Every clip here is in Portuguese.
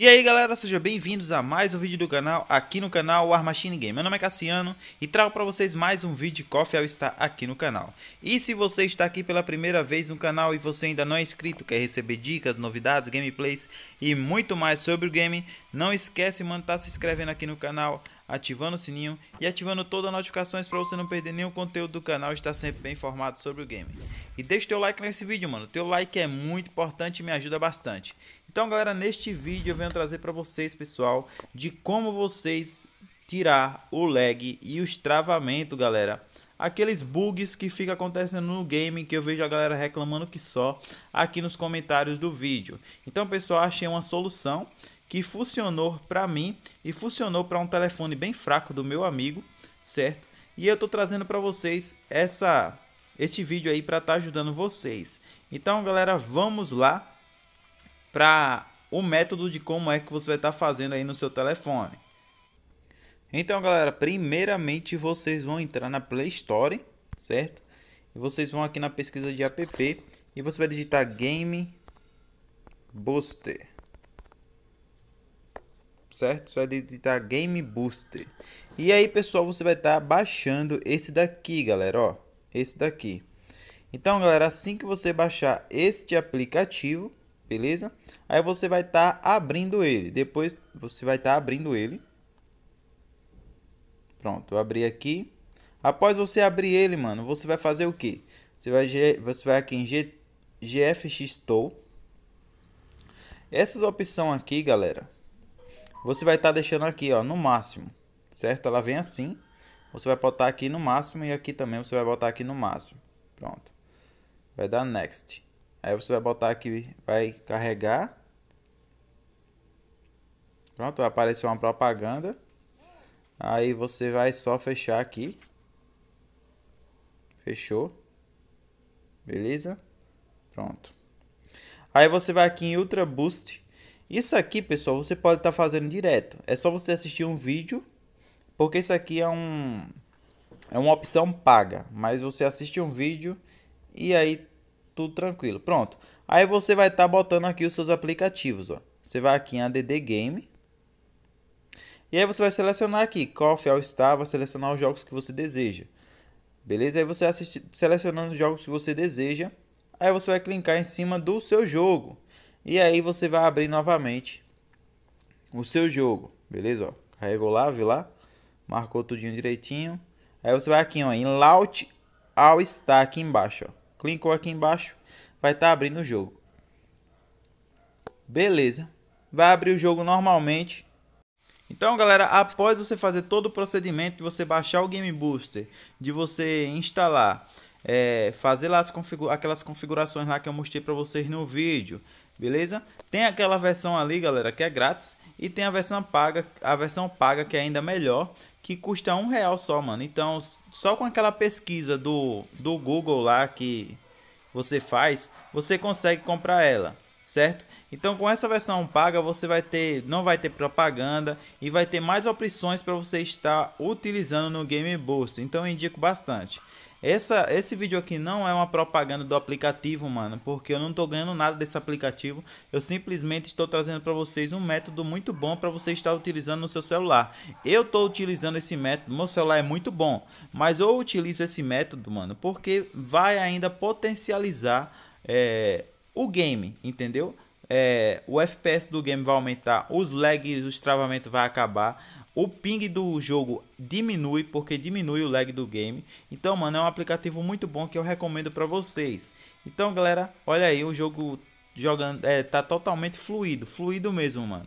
E aí galera, sejam bem-vindos a mais um vídeo do canal, aqui no canal War Machine Game. Meu nome é Cassiano e trago para vocês mais um vídeo de Coffee ao estar aqui no canal. E se você está aqui pela primeira vez no canal e você ainda não é inscrito, quer receber dicas, novidades, gameplays e muito mais sobre o game, não esquece, mano, tá se inscrevendo aqui no canal, ativando o sininho e ativando todas as notificações para você não perder nenhum conteúdo do canal e estar sempre bem informado sobre o game. E deixa o teu like nesse vídeo, mano. Teu like é muito importante e me ajuda bastante. Então, galera, neste vídeo eu venho trazer para vocês, pessoal, de como vocês tirar o lag e os travamentos, galera. Aqueles bugs que fica acontecendo no game que eu vejo a galera reclamando que só aqui nos comentários do vídeo. Então, pessoal, achei uma solução que funcionou para mim e funcionou para um telefone bem fraco do meu amigo, certo? E eu tô trazendo para vocês essa este vídeo aí para estar tá ajudando vocês. Então, galera, vamos lá para o método de como é que você vai estar tá fazendo aí no seu telefone. Então, galera, primeiramente vocês vão entrar na Play Store, certo? E vocês vão aqui na pesquisa de app e você vai digitar Game Booster certo? Você vai digitar Game Booster. E aí, pessoal, você vai estar tá baixando esse daqui, galera, ó. Esse daqui. Então, galera, assim que você baixar este aplicativo, beleza? Aí você vai estar tá abrindo ele. Depois você vai estar tá abrindo ele. Pronto, eu abri aqui. Após você abrir ele, mano, você vai fazer o que? Você vai, você vai aqui em G, GFX Store. Essas opções aqui, galera, você vai estar tá deixando aqui, ó, no máximo, certo? Ela vem assim, você vai botar aqui no máximo e aqui também você vai botar aqui no máximo. Pronto. Vai dar next. Aí você vai botar aqui, vai carregar. Pronto, vai aparecer uma propaganda. Aí você vai só fechar aqui. Fechou. Beleza? Pronto. Aí você vai aqui em Ultra Boost isso aqui, pessoal, você pode estar tá fazendo direto. É só você assistir um vídeo, porque isso aqui é um é uma opção paga, mas você assiste um vídeo e aí tudo tranquilo. Pronto. Aí você vai estar tá botando aqui os seus aplicativos, ó. Você vai aqui em ADD Game. E aí você vai selecionar aqui Coffee All Star, vai selecionar os jogos que você deseja. Beleza? Aí você assiste selecionando os jogos que você deseja. Aí você vai clicar em cima do seu jogo. E aí você vai abrir novamente o seu jogo, beleza? Ó, carregou lá, viu lá? Marcou tudinho direitinho. Aí você vai aqui ó, em Launch All Star aqui embaixo. Ó. Clicou aqui embaixo, vai estar tá abrindo o jogo. Beleza. Vai abrir o jogo normalmente. Então, galera, após você fazer todo o procedimento de você baixar o Game Booster, de você instalar, é, fazer lá configura aquelas configurações lá que eu mostrei para vocês no vídeo, beleza? Tem aquela versão ali, galera, que é grátis e tem a versão paga, a versão paga que é ainda melhor, que custa um real só, mano. Então, só com aquela pesquisa do, do Google lá que você faz, você consegue comprar ela, certo? Então, com essa versão paga, você vai ter, não vai ter propaganda e vai ter mais opções para você estar utilizando no Game Boost. Então, eu indico bastante. Essa, esse vídeo aqui não é uma propaganda do aplicativo, mano, porque eu não tô ganhando nada desse aplicativo. Eu simplesmente estou trazendo para vocês um método muito bom para você estar utilizando no seu celular. Eu tô utilizando esse método, meu celular é muito bom, mas eu utilizo esse método, mano, porque vai ainda potencializar é, o game, entendeu? É, o FPS do game vai aumentar, os lags, os travamentos vai acabar o ping do jogo diminui porque diminui o lag do game. Então, mano, é um aplicativo muito bom que eu recomendo para vocês. Então, galera, olha aí, o jogo jogando é tá totalmente fluido, fluido mesmo, mano.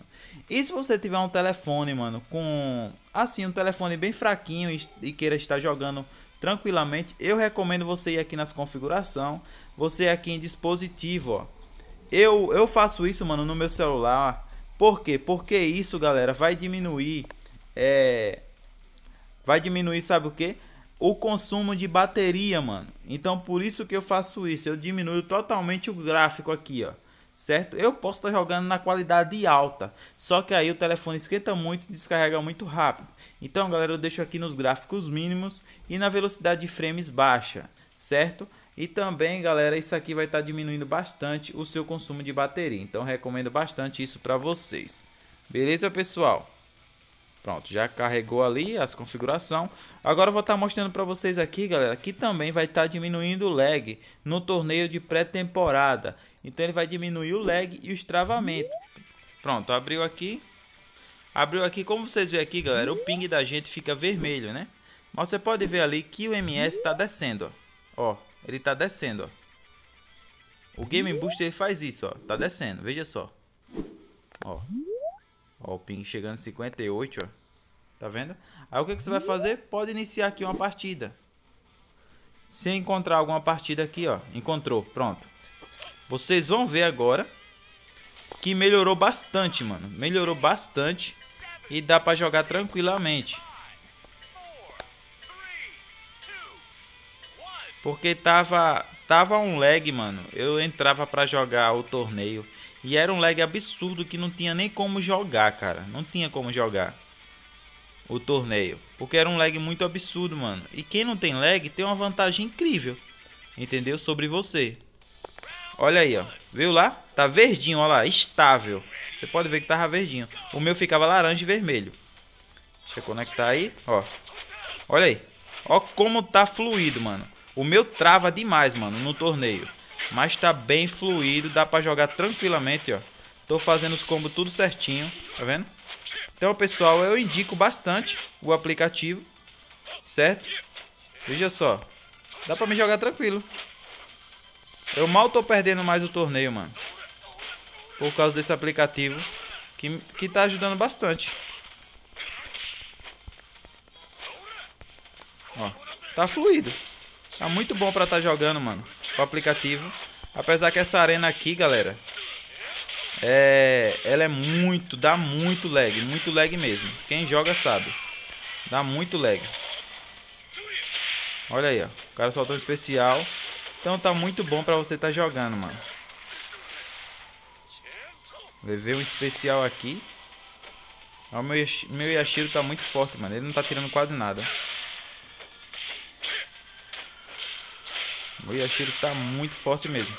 E se você tiver um telefone, mano, com assim um telefone bem fraquinho e, e queira estar jogando tranquilamente, eu recomendo você ir aqui nas configuração, você aqui em dispositivo, ó. Eu eu faço isso, mano, no meu celular. Por quê? Porque isso, galera, vai diminuir é, vai diminuir, sabe o que? O consumo de bateria, mano. Então por isso que eu faço isso. Eu diminuo totalmente o gráfico aqui, ó. Certo? Eu posso estar jogando na qualidade alta, só que aí o telefone esquenta muito e descarrega muito rápido. Então, galera, eu deixo aqui nos gráficos mínimos e na velocidade de frames baixa, certo? E também, galera, isso aqui vai estar diminuindo bastante o seu consumo de bateria. Então, recomendo bastante isso para vocês. Beleza, pessoal? Pronto, já carregou ali as configurações. Agora eu vou estar tá mostrando para vocês aqui, galera, que também vai estar tá diminuindo o lag no torneio de pré-temporada. Então ele vai diminuir o lag e os travamentos. Pronto, abriu aqui. Abriu aqui, como vocês veem aqui, galera, o ping da gente fica vermelho, né? Mas você pode ver ali que o MS está descendo, ó. Ó, ele está descendo, ó. O Game Booster faz isso, ó. Tá descendo, veja só. Ó. Ó, o ping chegando em 58, ó. Tá vendo? Aí o que, que você vai fazer? Pode iniciar aqui uma partida. Se encontrar alguma partida aqui, ó. Encontrou, pronto. Vocês vão ver agora que melhorou bastante, mano. Melhorou bastante. E dá pra jogar tranquilamente. Porque tava, tava um lag, mano. Eu entrava para jogar o torneio e era um lag absurdo que não tinha nem como jogar, cara. Não tinha como jogar o torneio, porque era um lag muito absurdo, mano. E quem não tem lag tem uma vantagem incrível, entendeu? Sobre você. Olha aí, ó. Viu lá? Tá verdinho, olha lá, estável. Você pode ver que tava verdinho. O meu ficava laranja e vermelho. Deixa eu conectar aí, ó. Olha aí. Ó como tá fluido, mano. O meu trava demais, mano, no torneio. Mas tá bem fluido, dá pra jogar tranquilamente, ó. Tô fazendo os combos tudo certinho, tá vendo? Então, pessoal, eu indico bastante o aplicativo, certo? Veja só, dá pra me jogar tranquilo. Eu mal tô perdendo mais o torneio, mano. Por causa desse aplicativo, que, que tá ajudando bastante. Ó, tá fluido. Tá muito bom pra estar tá jogando, mano. O aplicativo. Apesar que essa arena aqui, galera. É, ela é muito, dá muito lag, muito lag mesmo. Quem joga sabe. Dá muito lag. Olha aí, ó. O cara soltou um especial. Então tá muito bom pra você estar tá jogando, mano. Levei um especial aqui. O meu, meu Yashiro tá muito forte, mano. Ele não tá tirando quase nada. O Yashiro tá muito forte mesmo.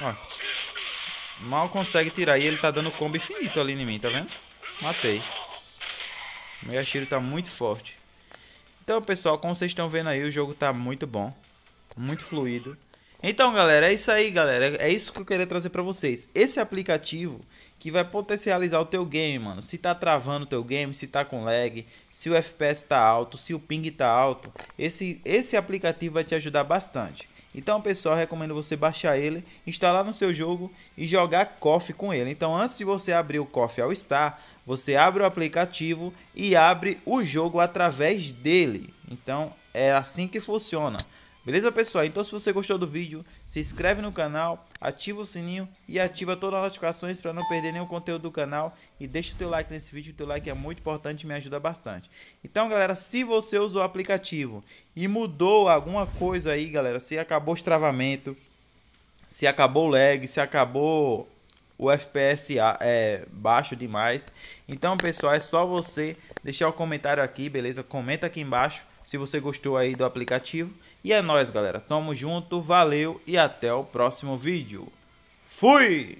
Ó. Mal consegue tirar. E ele tá dando combo infinito ali em mim, tá vendo? Matei. O Yashiro tá muito forte. Então, pessoal, como vocês estão vendo aí, o jogo tá muito bom. Muito fluido. Então, galera, é isso aí, galera. É isso que eu queria trazer pra vocês. Esse aplicativo que vai potencializar o teu game, mano. Se tá travando o teu game, se tá com lag, se o FPS tá alto, se o ping tá alto. Esse, esse aplicativo vai te ajudar bastante. Então, pessoal, recomendo você baixar ele, instalar no seu jogo e jogar KOF com ele. Então, antes de você abrir o KOF All Star, você abre o aplicativo e abre o jogo através dele. Então, é assim que funciona. Beleza, pessoal? Então, se você gostou do vídeo, se inscreve no canal, ativa o sininho e ativa todas as notificações para não perder nenhum conteúdo do canal. E deixa o teu like nesse vídeo, o teu like é muito importante e me ajuda bastante. Então, galera, se você usou o aplicativo e mudou alguma coisa aí, galera, se acabou o travamento, se acabou o lag, se acabou o FPS é baixo demais. Então, pessoal, é só você deixar o comentário aqui, beleza? Comenta aqui embaixo se você gostou aí do aplicativo. E é nóis, galera. Tamo junto, valeu e até o próximo vídeo. Fui!